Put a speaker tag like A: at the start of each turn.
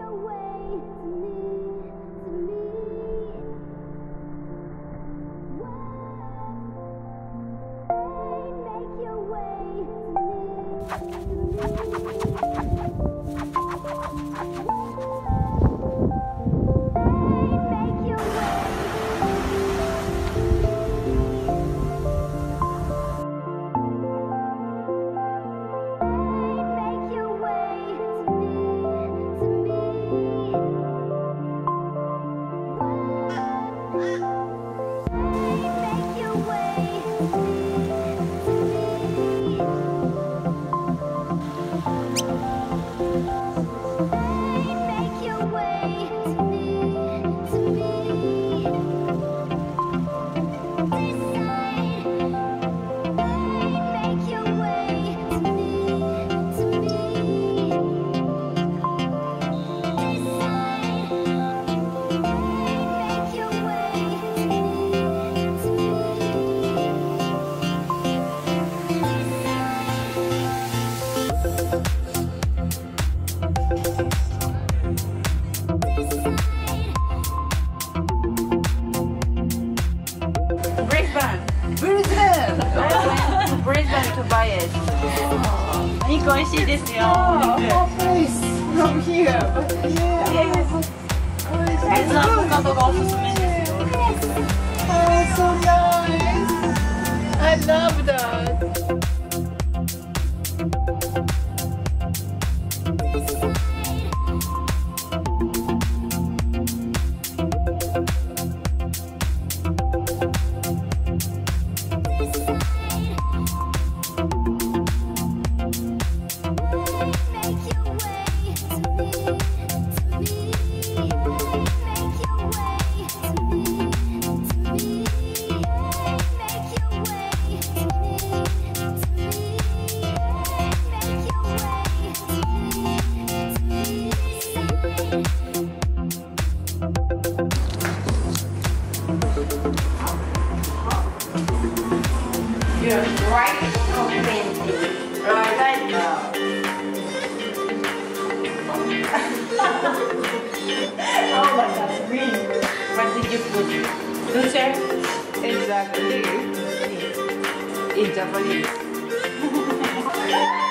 A: your way to me,
B: 美味しいですよ。you put dulce
C: exactly. In Japanese.